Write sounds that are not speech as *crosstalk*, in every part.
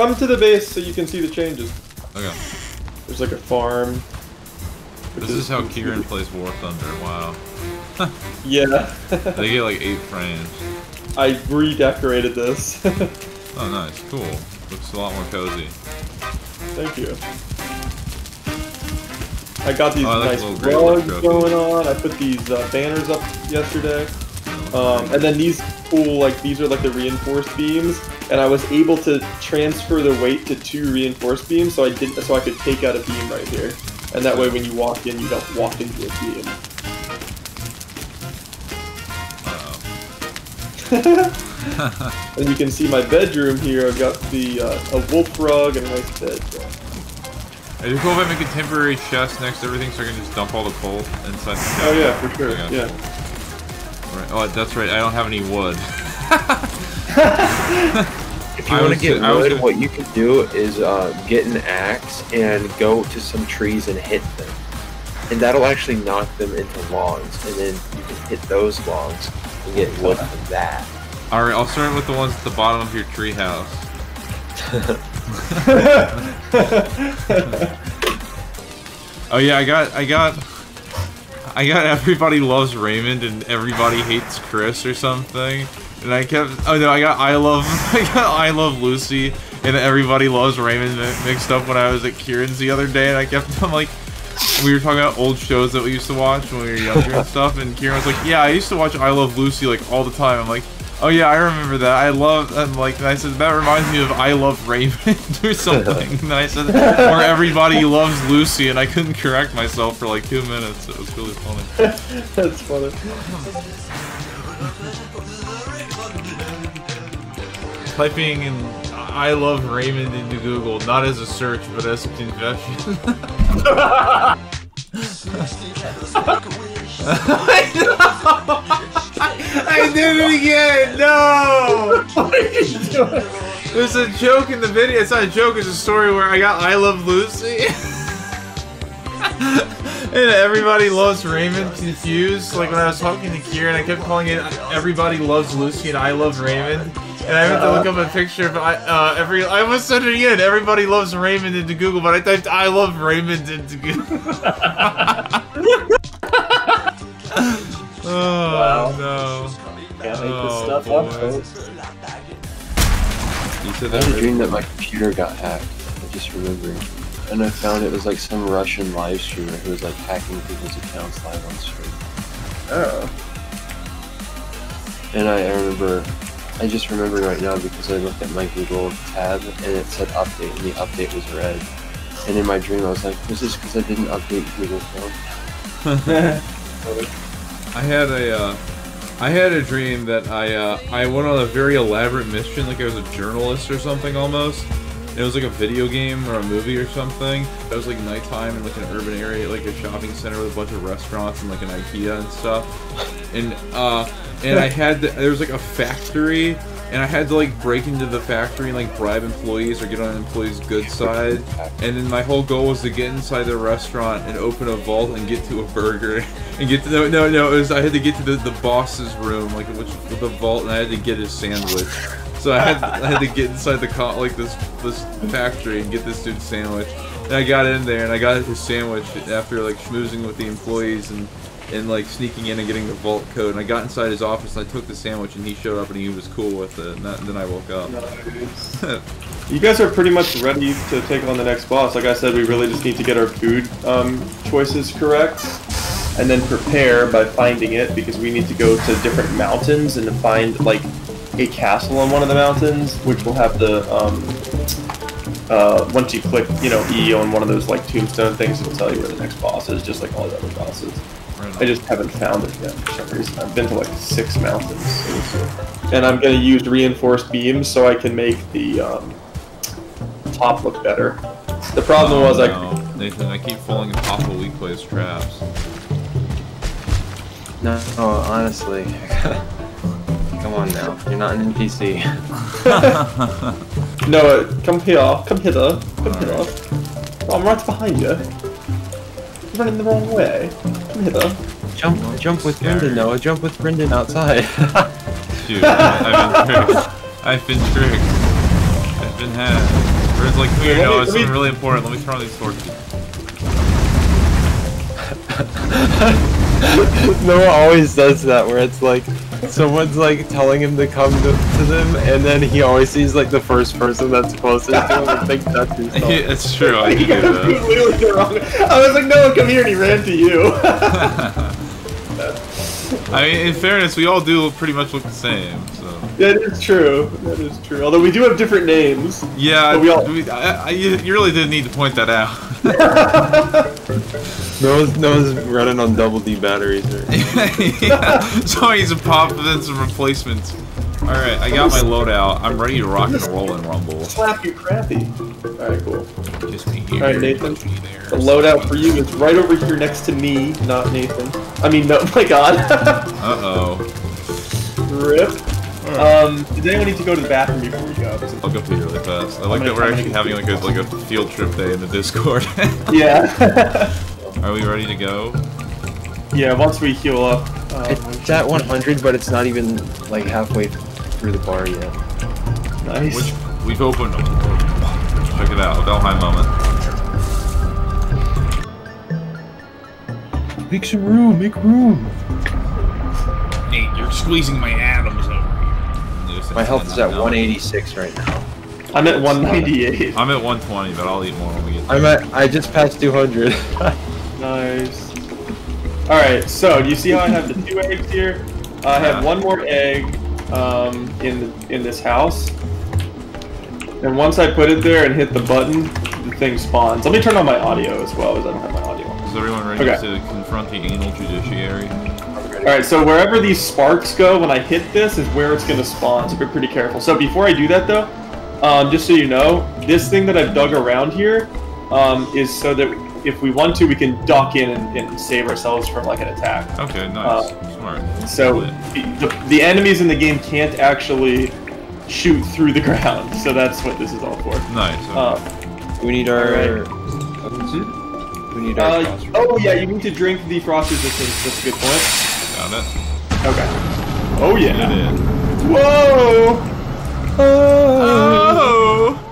come to the base so you can see the changes. Okay. There's like a farm. This is how Kieran plays War Thunder. Wow. *laughs* Yeah. they get like eight frames. I redecorated this. *laughs* oh, nice. Cool. Looks a lot more cozy. Thank you. I got these oh, I like nice rugs going on. I put these uh, banners up yesterday. Um, and then these cool, like, these are like the reinforced beams. And I was able to transfer the weight to two reinforced beams, so I didn't, so I could take out a beam right here. And that way when you walk in, you don't walk into a beam. *laughs* *laughs* and you can see my bedroom here. I've got the uh, a wolf rug and a nice bed. Is it cool if I make a temporary chest next to everything so I can just dump all the coal inside the chest? Oh yeah, for sure. Yeah. Right. Oh, that's right. I don't have any wood. *laughs* if you want to get wood, gonna... what you can do is uh, get an axe and go to some trees and hit them. And that'll actually knock them into logs. And then you can hit those logs and get wood from that. Alright, I'll start with the ones at the bottom of your treehouse. *laughs* *laughs* oh yeah, I got, I got, I got everybody loves Raymond and everybody hates Chris or something. And I kept, oh no, I got I love, *laughs* I got I love Lucy and everybody loves Raymond mixed up when I was at Kieran's the other day and I kept, *laughs* I'm like, we were talking about old shows that we used to watch when we were younger and *laughs* stuff, and Kieran was like, "Yeah, I used to watch I Love Lucy like all the time." I'm like, "Oh yeah, I remember that. I love." And like, and I said that reminds me of I Love Raymond *laughs* or something. and I said, "Or everybody loves Lucy," and I couldn't correct myself for like two minutes. It was really funny. *laughs* That's funny. Typing in I love Raymond into Google, not as a search, but as a confession. *laughs* I know! I did it again! No! What are you doing? There's a joke in the video. It's not a joke, it's a story where I got I Love Lucy. *laughs* and everybody loves Raymond confused. Like when I was talking to Kieran, I kept calling it Everybody Loves Lucy and I Love Raymond. And I went to look up a picture of uh, every. I almost said it again. Everybody loves Raymond into Google, but I typed "I love Raymond" into Google. *laughs* make oh, this stuff boy. up. I had a dream that my computer got hacked. I just remembered. And I found it was like some Russian live streamer who was like hacking people's accounts live on stream. Oh. And I, I remember I just remember right now because I looked at my Google tab and it said update and the update was red. And in my dream I was like, was this because I didn't update Google Chrome? *laughs* *laughs* I had a, uh, I had a dream that I, uh, I went on a very elaborate mission, like I was a journalist or something almost. It was like a video game or a movie or something. It was like nighttime in like an urban area, like a shopping center with a bunch of restaurants and like an IKEA and stuff. And uh, and I had to, there was like a factory, and I had to like break into the factory and like bribe employees or get on employees' good side. And then my whole goal was to get inside the restaurant and open a vault and get to a burger *laughs* and get to no no no. It was I had to get to the the boss's room like which the vault and I had to get his sandwich. So I had I had to get inside the like this this factory and get this dude's sandwich. And I got in there and I got his sandwich after like schmoozing with the employees and and like sneaking in and getting the vault code. And I got inside his office and I took the sandwich and he showed up and he was cool with it. And, that, and then I woke up. you guys are pretty much ready to take on the next boss. Like I said, we really just need to get our food um, choices correct and then prepare by finding it because we need to go to different mountains and find like a castle on one of the mountains, which will have the um, uh, once you click, you know, E on one of those like tombstone things, it'll tell you where the next boss is, just like all the other bosses. I just haven't found it yet for some reason. I've been to like six mountains. And I'm going to use reinforced beams so I can make the um, top look better. The problem oh, was no. I... Nathan, I keep falling in Papa Weak Plays traps. No, oh, honestly. *laughs* Come on now, you're not an NPC. *laughs* no, come here, come hither, come hither. Right. I'm right behind you. You're running the wrong way. Hither. Jump, jump with Brendan, Noah. Jump with Brendan outside. *laughs* Shoot, I've been tricked. I've been tricked. I've been had. Red's like, come here, no, it's something really important. Let me turn on these torches. *laughs* Noah always does that, where it's like someone's like telling him to come to, to them, and then he always sees like the first person that's closest to him and thinks that's himself. *laughs* Yeah, it's true. I can do that. *laughs* Literally the wrong. I was like, no, come here, and he ran to you. *laughs* I mean, in fairness, we all do pretty much look the same. So. That is true. That is true. Although we do have different names. Yeah, But we all- we- I, I, you you really didn't need to point that out. Noah's, one's running on double D batteries. Right? *laughs* yeah. So he's a pop in some replacements. Alright, I got my loadout. I'm ready to rock and roll and rumble. Slap you crappy. Alright, cool. Just me here. Alright, Nathan. just me there. The loadout for you is right over here next to me, not Nathan. I mean, no, *laughs* my god. Uh-oh. Rip. Um, does anyone need to go to the bathroom before we go? I'll go pee really fast. I like that we're actually having like a like a field trip day in the Discord. *laughs* Yeah. Are we ready to go? yeah, once we heal up. Um, It's at 100, but it's not even like halfway through the bar yet. nice. Which we've opened. Them. Check it out, Valheim moment. Make some room, make room. Nate, you're squeezing my atoms over here. My health is at 186 right now. I'm at 198. I'm at 120, but I'll eat more when we get there. I'm at, I just passed 200. *laughs* Nice. Alright, so do you see how I have the two eggs here? I have one more egg um, in in this house. And once I put it there and hit the button, the thing spawns. Let me turn on my audio as well, as I don't have my audio on. Is everyone ready Okay. to confront the anal judiciary? Alright, so wherever these sparks go when I hit this is where it's going to spawn, so be pretty careful. So before I do that though, um, just so you know, this thing that I've dug around here um, is so that if we want to, we can duck in and, and save ourselves from like an attack. Okay, nice. Uh, Smart. So Lit. the, the enemies in the game can't actually shoot through the *laughs* ground, so that's what this is all for. Nice. Okay. Uh, we need our. Alright. What is it? We need our. uh, oh yeah, you need to drink the frost resistance. That's a good point. Got it. Okay. Oh yeah. it in. Whoa! Oh!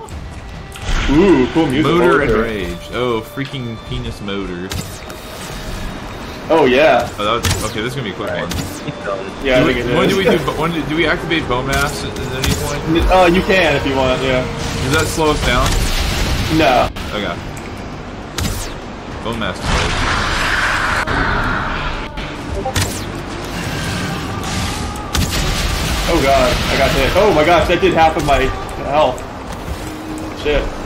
Ooh, cool music. Moder Oh, and okay. rage. Oh, freaking penis Moder. Oh yeah. Oh, was, okay, this is gonna be a quick one. Yeah, I Do we, think is. when do we do? When do, do we activate Bonemass at, at any point? Uh, you can if you want. Yeah. Does that slow us down? No. Okay. Bonemass. mode. Oh god, I got hit. Oh my gosh, that did half of my health. Shit.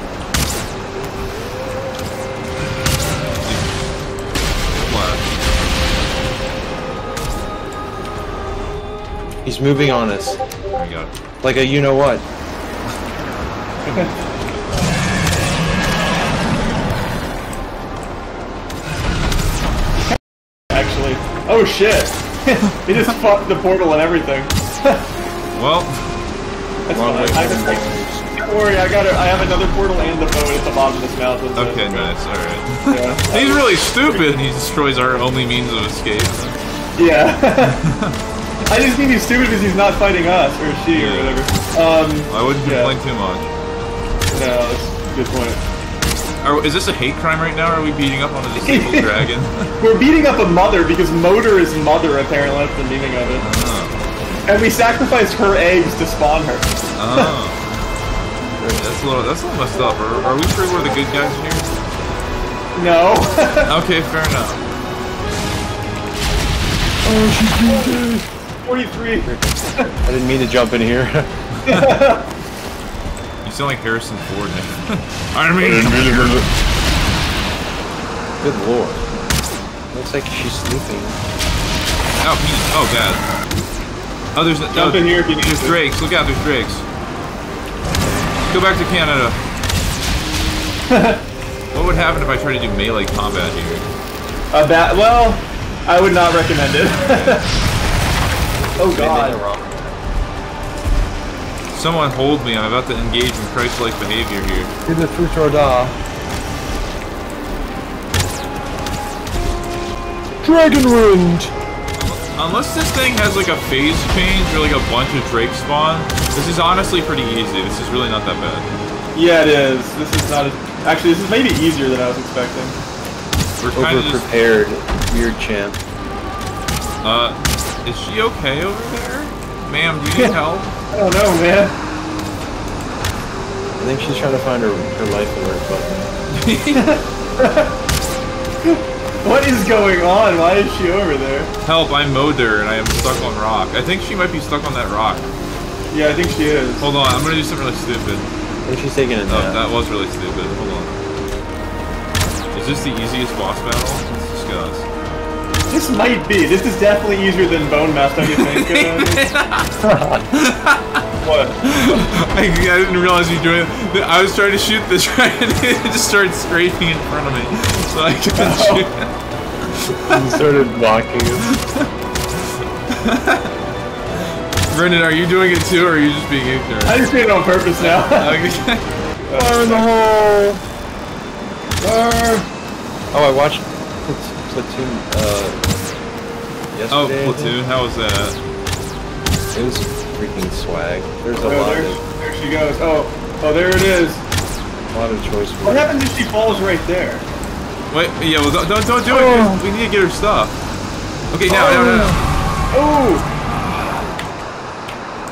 He's moving on us. There we go. Like a you know what. *laughs* Actually. Oh shit. *laughs* he just fucked the portal and everything. Well, That's Long fine. way I from just, don't worry, I got it. I have another portal and the boat at the bottom of this mountain. okay, it's nice. All right. Yeah. He's really stupid. He destroys our only means of escape. Yeah. *laughs* I just think he's stupid because he's not fighting us or she or whatever. Um, I wouldn't Yeah. complain too much. no, that's a good point. Are, is this a hate crime right now? Or are we beating up on a disabled *laughs* dragon? *laughs* We're beating up a mother because Moder is mother. Apparently, that's the meaning of it. Oh. And we sacrificed her eggs to spawn her. Oh. That's a little. That's a little messed up. Are, are we sure we're the good guys here? No. *laughs* Okay, fair enough. Oh, she's being dead. 43. I didn't mean to jump in here. *laughs* You sound like Harrison Ford. Nick. I mean, Good lord. Looks like she's sleeping. oh, he- oh god. Oh, there's no. Jump in here if you need There's to. drakes. Look out, there's drakes. Go back to Canada. *laughs* what would happen if I tried to do melee combat here? A bat. Well, I would not recommend it. *laughs* oh god. Someone hold me. I'm about to engage in Christ-like behavior here. To the Futroda. Dragon Wind! Unless this thing has like a phase change or like a bunch of Drake spawn, this is honestly pretty easy. This is really not that bad. Yeah, it is. This is not as... Actually, this is maybe easier than I was expecting. We're kind of prepared. Weird champ. Uh, is she okay over there? Ma'am, do you need *laughs* help? I don't know, man. I think she's trying to find her, her life alert button. *laughs* What is going on? Why is she over there? Help, I mowed her and I am stuck on rock. I think she might be stuck on that rock. Yeah, I think she is. Hold on, I'm gonna do something really stupid. I think she's taking a oh, nap. Oh, that was really stupid. Hold on. Is this the easiest boss battle? Let's discuss. This might be. This is definitely easier than Bonemass, don't you think? *laughs* *laughs* what? I, I, didn't realize you were doing it. I was trying to shoot this right and it just started scraping in front of me. So I couldn't oh. *laughs* shoot. you started blocking it. Brendan, are you doing it too, or are you just being ignorant? I just did it on purpose now. okay. Fire in the hole! Fire! Oh, I watched Platoon, uh, Oh, Platoon, how was that? It was freaking swag. There's a oh, lot there, of... There she goes. Oh, oh, there it is. A lot of choice. What happens if she falls right there? Wait, yeah, well, don't, don't, don't do oh. it. We need to get her stuff. Okay, now, oh. now, now, now. Oh!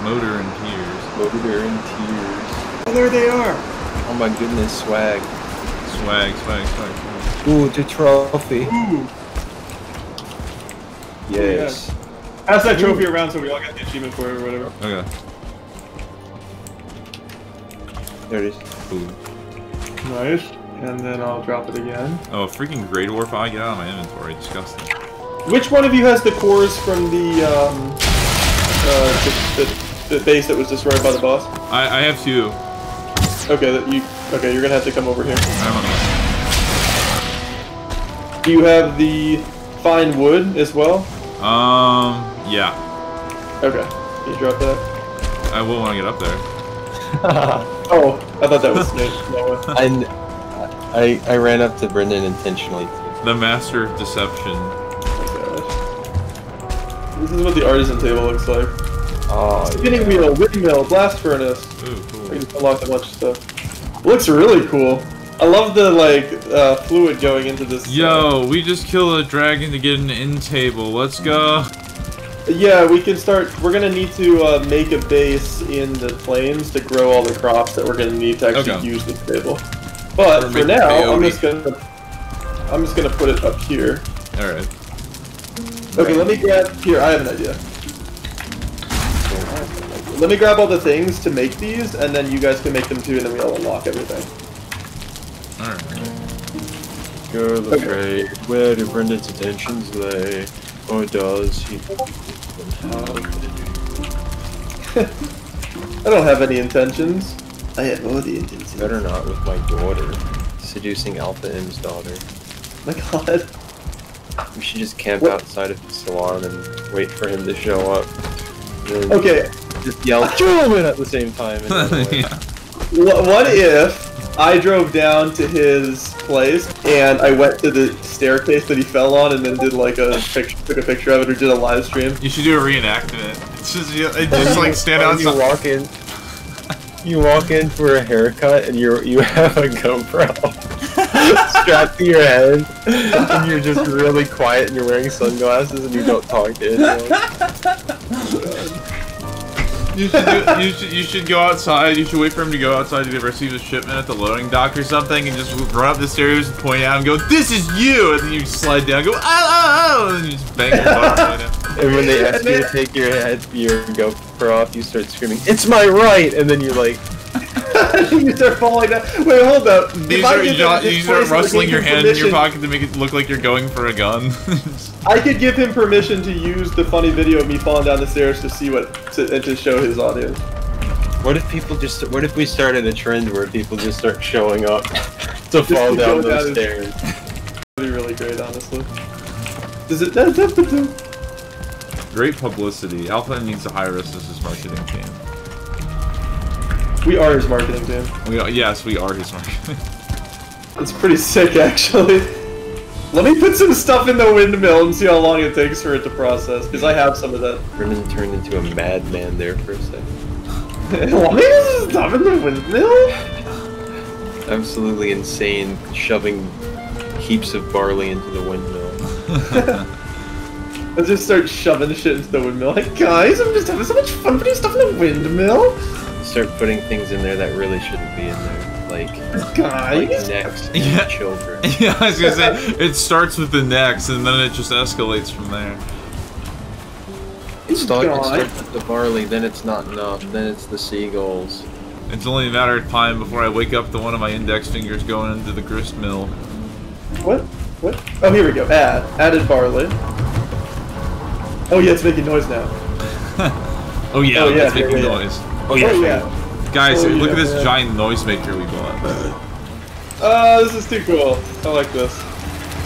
Moder in tears. Moder in tears. Oh, there they are. Oh my goodness, swag. Swag, swag, swag. Swag. Ooh, the trophy. Ooh. Yes. Yeah. Pass that trophy Ooh. around so we all get the achievement for it or whatever. Okay. There it is. Ooh. Nice. And then I'll drop it again. Oh, freaking Grey Dwarf I get out of my inventory. Disgusting. Which one of you has the cores from the, um, uh, the, the the base that was destroyed by the boss? I, I have two. Okay, that you okay, you're gonna have to come over here. I don't know. Do you have the fine wood as well? Um yeah. Okay. Can you drop that? I will want to get up there. *laughs* oh, I thought that was Snake. *laughs* No I, I I ran up to Brendan intentionally. The master of deception. Oh this is what the artisan table looks like. Oh, Spinning yeah. wheel, windmill, blast furnace. Ooh, cool. I just unlocked a bunch of stuff. looks really cool. I love the like uh, fluid going into this. Yo, uh, we just killed a dragon to get an end table. Let's go. Yeah, we can start. We're gonna need to uh, make a base in the plains to grow all the crops that we're gonna need to actually okay. use this table. But for now, I'm just gonna I'm just gonna put it up here. All right. Okay, let me grab here. I have an idea. Let me grab all the things to make these, and then you guys can make them too, and then we all unlock everything. Alright. Go the okay. Where do Brendan's intentions lay? Oh, or does he? *laughs* I don't have any intentions. I have all the intentions. Better not with my daughter. Seducing Alpha M's daughter. My god. We should just camp what? outside of the salon and wait for him to show up. Okay, just yell *laughs* gentlemen at the same time. *laughs* yeah. What if I drove down to his place and I went to the staircase that he fell on and then did like a picture, took a picture of it or did a live stream? You should do a reenactment. It's just, you, just like stand outside. You walk in. You walk in for a haircut and you you *laughs* have a GoPro *laughs* strapped to your head and you're just really quiet and you're wearing sunglasses and you don't talk to anyone. *laughs* You should, do, you should you should go outside. You should wait for him to go outside to receive a shipment at the loading dock or something, and just run up the stairs and point out and go, "This is you!" And then you slide down, go, "Oh, oh, oh!" and then you just bang your butt And when they ask you to take your head, your GoPro off, you start screaming, "It's my right!" And then you're like. *laughs* you start falling down. Wait, hold up. You start, you, you start rustling your hand in your pocket to make it look like you're going for a gun. *laughs* I could give him permission to use the funny video of me falling down the stairs to see what to, and to show his audience. What if people just? What if we started a trend where people just start showing up to just fall down those down stairs? That'd be really great, honestly. Does it? That's up to Great publicity. Alpha needs to hire us as his marketing team. We are his marketing team. We are, yes, we are his marketing. *laughs* It's pretty sick, actually. Let me put some stuff in the windmill and see how long it takes for it to process, because I have some of that. Brendan turned into a madman there for a second. *laughs* Why is put stuff in the windmill? absolutely insane shoving heaps of barley into the windmill. *laughs* Let's just start shoving shit into the windmill. Like, guys, I'm just having so much fun putting stuff in the windmill. Start putting things in there that really shouldn't be in there, like guys, like necks and Yeah. children. *laughs* Yeah, I was gonna say it starts with the necks and then it just escalates from there. It start- it starts with the barley, then it's not enough, then it's the seagulls. It's only a matter of time before I wake up to one of my index fingers going into the grist mill. What? What? Oh, here we go. Add. Added barley. Oh yeah, it's making noise now. *laughs* Oh yeah, Oh, yeah, it's making yeah, yeah. Noise. Oh yeah, Oh yeah. Guys, Oh, look yeah, at this yeah. giant noisemaker we bought. Oh, this is too cool. I like this.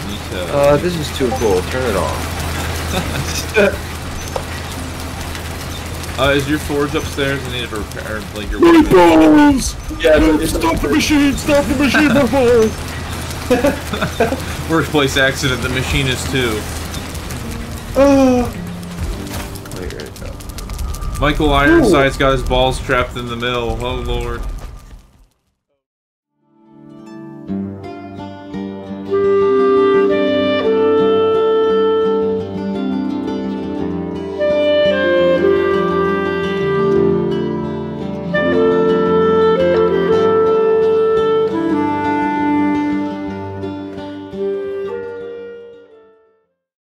Need to- Uh, this is too cool. Turn it off. *laughs* Uh, is your forge upstairs? I need to repair, like, your Balls! yeah, it's, it's Stop the machine! Stop the machine! before- *laughs* workplace accident. The machine is too. Oh, Wait, right. Michael Ironside's got his balls trapped in the mill. Oh lord.